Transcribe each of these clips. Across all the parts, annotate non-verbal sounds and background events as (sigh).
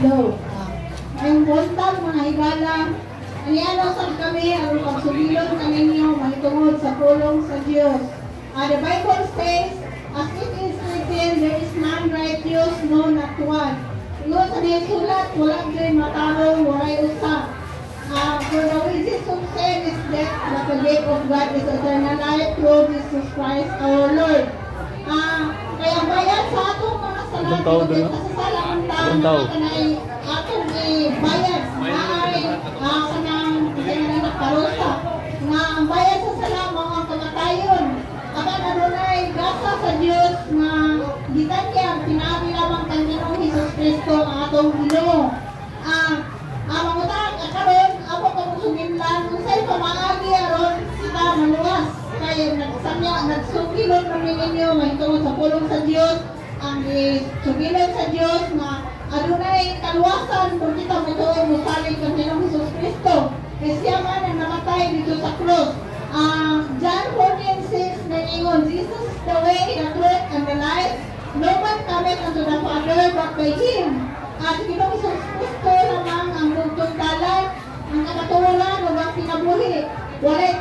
Low. Ah, Ngayong buntag, mga higala, Aniano sa kami ang pagsubilon kaninyo mahitungod sa pulong sa Diyos. Uh, the Bible says, as it is written, there is none righteous, no not one. Ingon sa niya sulat, wala din matarong, walay usa. Uh, for the wages of sin is death, but the gift of God is eternal life through Jesus Christ our Lord. Ah, kaya bayan sa atong Itong tao dun, no? kasasala ang tao Itong tao. na atong ay ah, kanang kasi nga nagparusa nga ang bayad sa sala mga kamatayon akan adunay gasa sa Dios nga gitan niya pinaagi lamang kang Ginoong Hesus Kristo ang atong Ginoo ah ang mga utang karon ako kung sumimlan unsay pamaagi aron kita maluwas kaya nagsamya nagsugilon kami ninyo mahitungod sa pulong sa Dios ang sugilon sa Dios nga adunay kaluwasan kung kita mutuo musalig kang Ginoong Hesus Kristo kay siya man ang namatay dito sa krus Ah, John 14:6 nangingon, Jesus is the way, the truth, and the life. No man cometh unto the Father but by Him. At Ginoong Hesus Kristo lamang ang bugtong dalan, ang katatulan o ang pinabuhi. Walay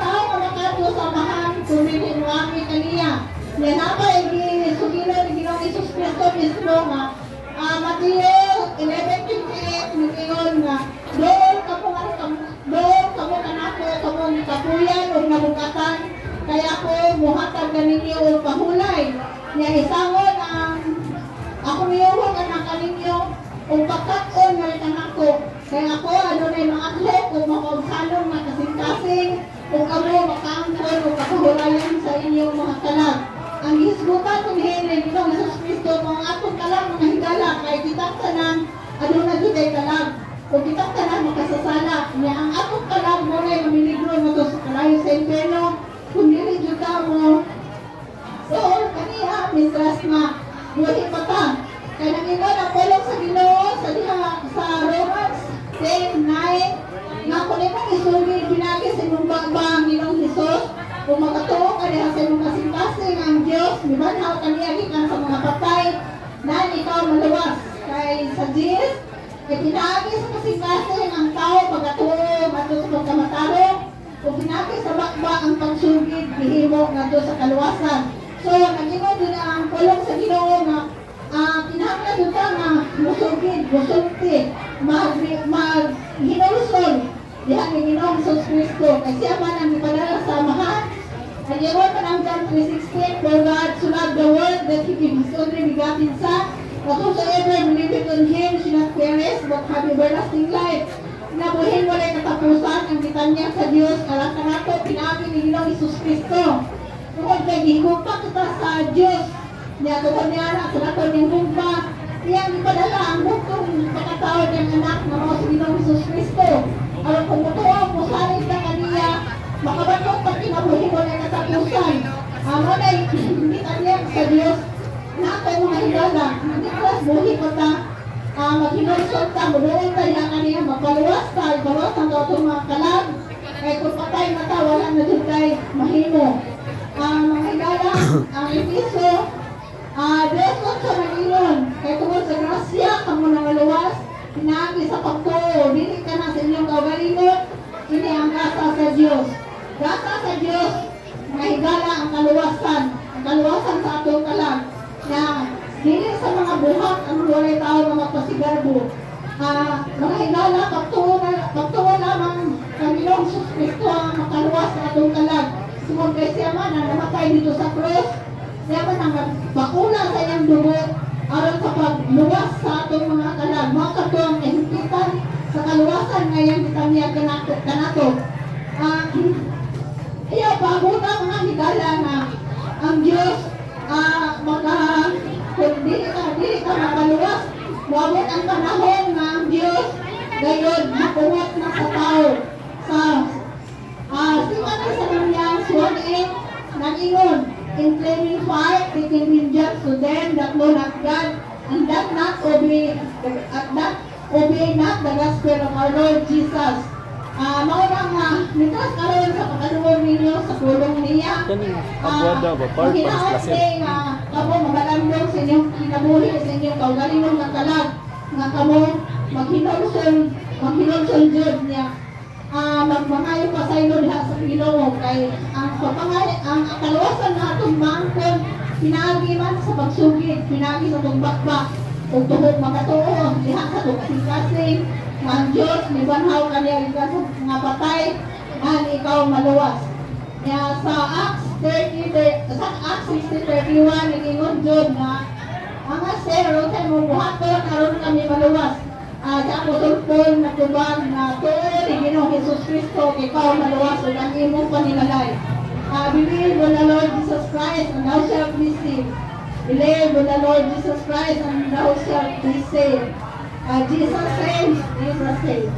og pahulay. Niya isangon ang ako niyuhon anak kaninyo ug pagkat-on nga kanako kaya ako adunay mga atlet ug makagsalong nga kasing-kasing ug kamo makaangkon ug kapahulayan sa inyong mga kalag ang hisbutan kung hindi Ginoong Jesus Kristo kung atong kalang mga higala kay kitang tanan aduna jud kay kalag kung kitang tanan makasasala niya ang mientras nga buhi pa ta kay nangingon ang pulong sa Ginoo sa diha sa Romans 10:9 nga kung imong isugi pinagi sa imong bagbang Ginoong Hesus? Kung magkatuo ka diha sa imong kasing-kasing ang Dios mibanhaw kaniya gikan sa mga patay na ikaw maluwas. Kay sa Dios kay pinaagi sa kasing-kasing ang tao pagkatuo ngadto sa pagkamatarong kung pinagi sa bakba ang pagsugid gihimo ngadto sa kaluwasan so nagimo din ang pulong sa Ginoo nga ah kinahanglan jud ta nga musugid musulti mag mag hinulusol diha ni Ginoong Jesus Kristo kay siya man ang ipadala sa amahan And you know, ang John 3.16, For God so loved the world that He gave His only begotten Son, that whosoever believeth on Him should not perish, but have everlasting life. Nabuhin walay katapusan ang kitanya sa Diyos, alam ka nato, pinabi ni Ginoong Isus Kristo. Tungkol kay gihumpa kita sa Diyos, niya tungkol niya na, sa nato niyang humpa, iyang ipadala ang bukong pagkatao niyang anak na mga sa Ginoong Isus Kristo. Alam kung mutuwa, musalig na kaniya, makabatok pag kinabuhi mo na katapusan. Amo na hindi kanya sa Diyos na ako mga higala. Hindi klas buhi ko ta. Uh, Maghinulsot ta, mudoon ta yan kaniya, magpaluwas ta, ibawas ang daw mga kalag. Kaya kung patay na ta, wala na dyan kay mahimo. Ang mga higala, (coughs) ang episo, Ah, Diyos ko sa Panginoon, kay tungkol sa grasya, kamo na maluwas, pinagi sa pagtuo, dili ka na sa inyong kaugalingon, ini ang gasa sa Diyos. Gasa sa Diyos, mahigala ang kaluwasan, ang kaluwasan sa atong kalag, na dili sa mga buhat ang walay tao nga magpasigarbo. Ah, mga higala, pagtuo Panginoong Jesus Kristo ang makaluwas sa atong kalag. Sumod kay siya man na namatay dito sa cross, siya man ang bakuna sa iyang dugo aron sa pagluwas sa atong mga kalag. Mga kato ang sa kaluwasan ngayon kita niya kanato. kanato. Ah, iya, pabuta mga higala na ang Diyos ah, maka kung dili ka, dili ka makaluwas, wabot ang panahon nga ang Diyos gayon makuwat na sa tao sa ah, sima na sa nangyang sworn in nag-ingon in flaming fire taking vengeance to them that know not God and that not obey at that obey not the gospel of our Lord Jesus. Ah, mao na nga mitas karon sa pagkaluwag ninyo sa pulong niya. Kaning abwada ba? Part Ang pang klase. hinaot nga kamo magalandong sa inyong kinabuhi sa inyong kaugalingon nga kamo maghinulson, maghinulson jud niya. Ah, magmangayo pa sa ilo diha sa Ginoo kay ang pagpangay ang kalawasan na atong mangkon pinagi man sa pagsugid, pinagi sa tugbakbak ug tuhog makatuo diha sa tugasing ang Diyos ni banhaw kaniya ikas nga patay nga ikaw maluwas. Kaya sa Acts 30, thir- sa Acts 60:31 nagingon jud nga ang asero sa mo buhaton aron kami maluwas. Ah, sa ako sulpon na tubag na tuon ni Ginoong Jesus Kristo ikaw maluwas ug ang imong panimalay. Ah, believe on the Lord Jesus Christ and thou shalt be saved. Believe on the Lord Jesus Christ and thou shalt be saved. Ah, Jesus saves, Jesus saves.